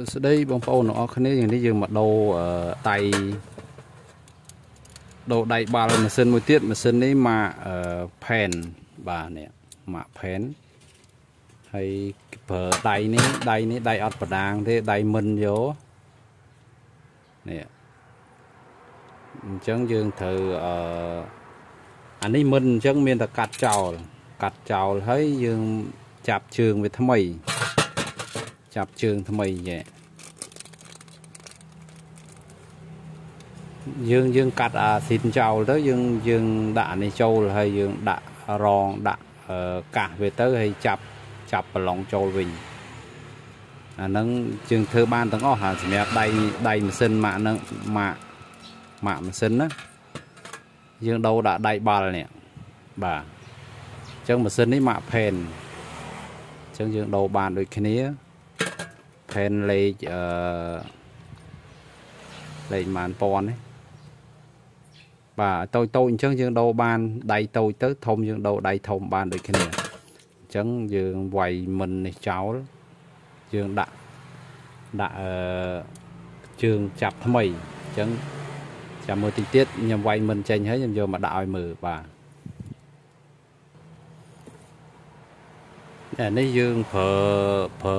ទស្សដីបងប្អូនទាំងអស់គ្នាយ៉ាងនេះយើងមកដូរអឺដៃដូរដៃបាល់ម៉ាស៊ីនមួយទៀតម៉ាស៊ីននេះម៉ាកអឺផែនបាទនេះម៉ាកផែនហើយប្រើដៃនេះដៃនេះដៃអត់បដាងទេដៃមិនយកនេះអញ្ចឹងយើងត្រូវអឺអានេះមិនអញ្ចឹងមានតែកាត់ចោលកាត់ចោលហើយយើងចាប់ជើងវាថ្មី ចាប់ជើងថ្មីយេយើងយើងកាត់អាស៊ីនចោលទៅយើងយើងដាក់អានេះចូលហើយយើងដាក់រងដាក់កាសវាទៅហើយចាប់ចាប់ប្រឡងចូលវិញអាហ្នឹងយើងធ្វើបានទាំងអស់ហើយសម្រាប់ដៃដៃម៉ាស៊ីនម៉ាក់ហ្នឹងម៉ាក់ម៉ាក់ម៉ាស៊ីនណាយើងដូរដាក់ដៃបាល់នេះបាទអញ្ចឹងម៉ាស៊ីននេះម៉ាក់ផេនអញ្ចឹងយើងដូរបានដូចគ្នា ផេនលេខអឺលេខប៉ុន្មានពាន់នេះបាទតូចតូចអញ្ចឹងយើងដូរបានដៃតូចទៅធំយើងដូរដៃធំបានដូចគ្នាអញ្ចឹងយើងវាយមិននេះចោលយើងដាក់ដាក់អឺជើងចាប់ថ្មីអញ្ចឹងចាំមើលតិចទៀតខ្ញុំវាយមិនចេញហើយខ្ញុំយកមកដាក់ឲ្យមើលបាទ នេះយើងប្រើប្រើ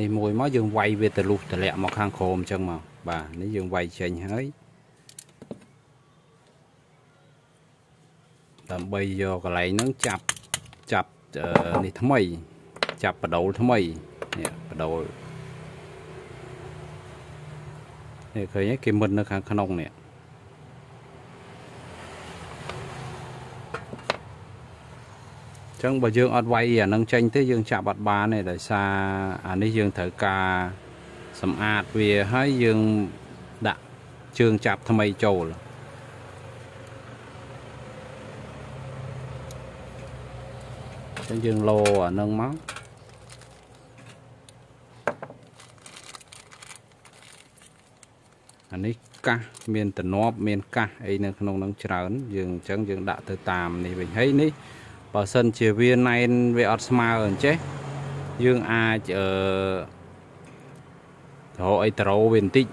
នេះមួយមកយើងវាយវាទៅលុះតម្លាក់មកខាងក្រោមអញ្ចឹងមកបាទនេះយើងវាយចេញហើយដើម្បីយកកន្លែងហ្នឹងចាប់ចាប់នេះថ្មី ចាប់បដូលថ្មីនេះបដូលនេះឃើញគេមិននៅខាងក្នុងនេះ ចឹងបើយើងអត់វាយអានឹងចេញទេយើងចាប់អត់បានទេដោយសារអានេះយើងត្រូវការសម្អាតវាហើយយើងដាក់ជើងចាប់ថ្មីចូលចឹងយើងលោអានឹងមកអានេះកាសមានតំណប់មានកាសអីនៅក្នុងនឹងច្រើនយើងអញ្ចឹងយើងដាក់ទៅតាមនេះវិញហើយនេះ បើសិនជាវាណែនវាអត់ស្មើអញ្ចេះយើងអាចអឺរកអីដ្រូវាបន្តិច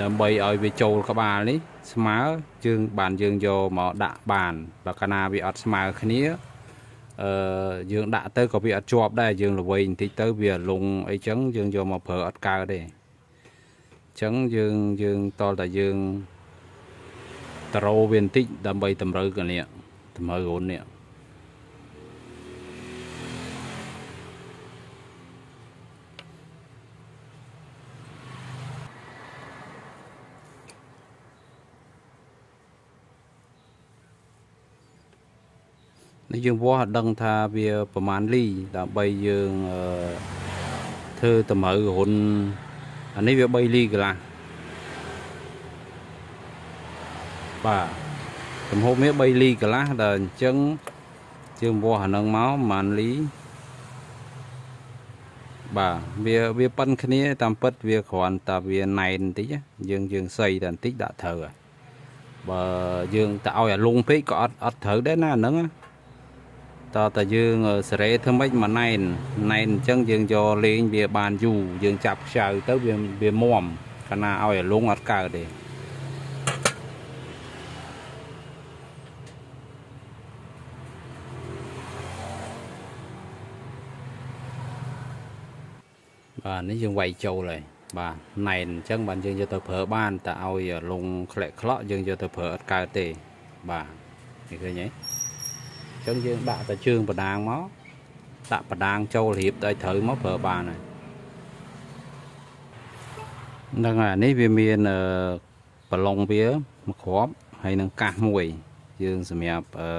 ដើម្បីឲ្យវាចូលក្បាលនេះស្មើយើងបានយើងយកមកដាក់បានបើកាលណាវាអត់ស្មើគ្នាអឺយើងដាក់ទៅក៏វាអត់ជាប់ដែរយើងល្វីបន្តិចទៅវាលងអីចឹងយើងយកមកប្រើអត់កើតទេអញ្ចឹងយើងយើងតលតែយើងដ្រូវាបន្តិចដើម្បីតម្រូវកនេះតម្រូវរូននេះ នេះយើងវាស់អត់ដឹងថាវាប្រមាណលីដើម្បីយើងធ្វើតម្រូវរុនអានេះវា3លីកន្លះបាទទំហំវា3លីកន្លះដល់អញ្ចឹងយើងវាស់អានឹងមកប្រហែលលីបាទវាវាប៉ិនគ្នា តាមពិតវាគ្រាន់តែវាណែនបន្តិចយើងយើងសីតែបន្តិចដាក់ត្រូវបើយើងទៅឲ្យអាលងពេកក៏អត់អត់ត្រូវដែរណាហ្នឹងណា តើតាយើងសេរីធ្វើម៉េចមកណែនណែនអញ្ចឹងយើងយកលេងវាបានយូរយើងចាប់ខ្ចៅទៅវាវាមមកាលណាឲ្យលងអត់កើតទេបាទនេះយើងវាយចូលហើយបាទណែនអញ្ចឹងបានយើងយកទៅប្រើបានតែឲ្យលងក្លែកក្លក់យើងយកទៅប្រើអត់កើតទេបាទនេះឃើញទេ ចឹងយើងដាក់តែជើងបដាងមកដាក់បដាងចូលរៀបឲ្យត្រូវមកប្រើបានហើយហ្នឹងហើយនេះវាមានប្រឡងវាមួយគ្រាប់ហើយនឹងកាសមួយ យើងសម្រាប់អឺ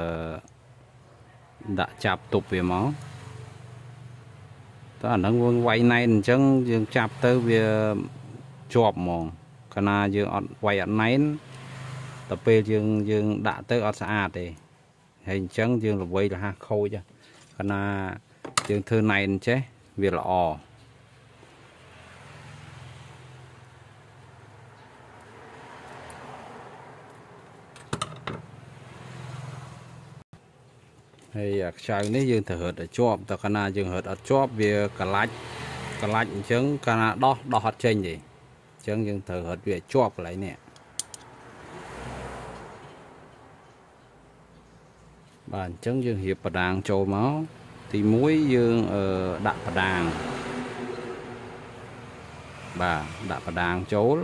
ដាក់ចាប់ទប់វាមកតើអាហ្នឹងយើងវាយណែនអញ្ចឹងយើងចាប់ទៅវាជាប់ហ្មងកាលណាយើងអត់វាយអត់ណែនដល់ពេលយើងយើងដាក់ទៅអត់ស្អាតទេ ហើយអញ្ចឹងយើងល្វីលះខូចកណាយើងធ្វើណែនចេះវាល្អហើយអាខ្ចៅនេះយើងត្រូវរត់ឲ្យជាប់តើកាលណាយើងរត់អត់ជាប់វាកលាច់កន្លាច់អញ្ចឹងកាលណាដោះដោះអត់ចេញទេអញ្ចឹងយើងត្រូវរត់វាជាប់កន្លែងនេះ បាទអញ្ចឹងយើងរៀបបដាងចូលមកទី1យើងអឺដាក់បដាងបាទដាក់បដាងចូល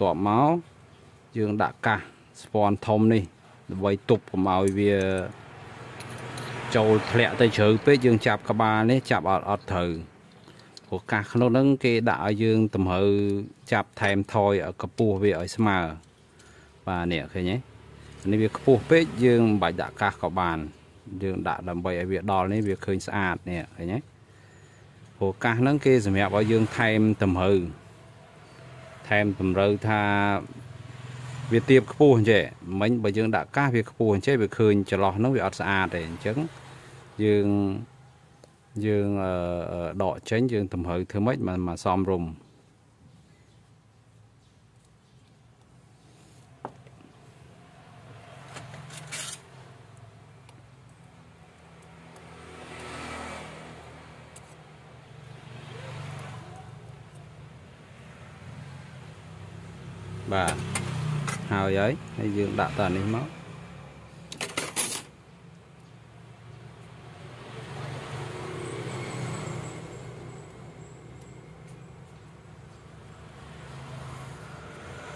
តបមកយើងដាក់កាសស្ពាន់ធំនេះដើម្បីទប់កុំឲ្យវាចូលធ្លាក់ទៅជ្រៅពេកយើងចាប់ក្បាលនេះចាប់អត់អត់ត្រូវព្រោះកាសក្នុងហ្នឹងគេដាក់ឲ្យយើងតម្រូវចាប់ថែមថយឲ្យកម្ពស់វាឲ្យស្មើបាទនេះឃើញទេ នេះវាខ្ពស់ពេកយើងមិនបាច់ដាក់កាសក៏បាន យើងដាក់ដើម្បីឲ្យវាដល់នេះវាឃើញស្អាតនេះឃើញទេព្រោះកាសហ្នឹងគេសម្រាប់ឲ្យយើងថែមតម្រូវថែមតម្រូវថាវាទៀបខ្ពស់អញ្ចឹងមិញបើយើងដាក់កាសវាខ្ពស់អញ្ចឹងវាឃើញចន្លោះហ្នឹងវាអត់ស្អាតទេអញ្ចឹងយើងយើងដកចេញយើងតម្រូវធ្វើម៉េចមកសំរុំ បាទហើយហើយហើយយើងដាក់តនេះមក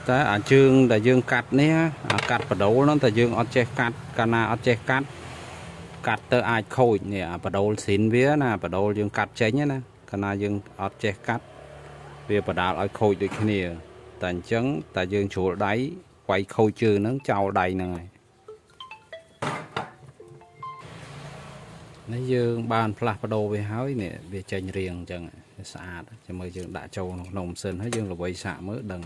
តែអាជើងដែលយើងកាត់នេះអាកាត់បដូលហ្នឹងតែយើងអត់ចេះកាត់កាលណាអត់ចេះកាត់កាត់ទៅអាចខូចនេះអាបដូលស៊ីនវាណាបដូលយើងកាត់ចេញណាកាលណាយើងអត់ចេះកាត់វាបដាលឲ្យខូចដូចគ្នា តែអញ្ចឹងតែយើងជ្រួលដៃវាយខូចជើងហ្នឹងចោលដៃហ្នឹងហើយនេះយើងបានផ្លាស់ប្ដូរវាហើយនេះវាចេញរៀងអញ្ចឹងស្អាតចាំមើលយើងដាក់ចូលក្នុងម៉ាស៊ីនហើយយើងល្វីសាកមើលដឹង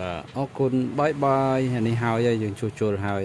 បាទអរគុណបាយបាយនេះហើយយើងជួសជុលហើយ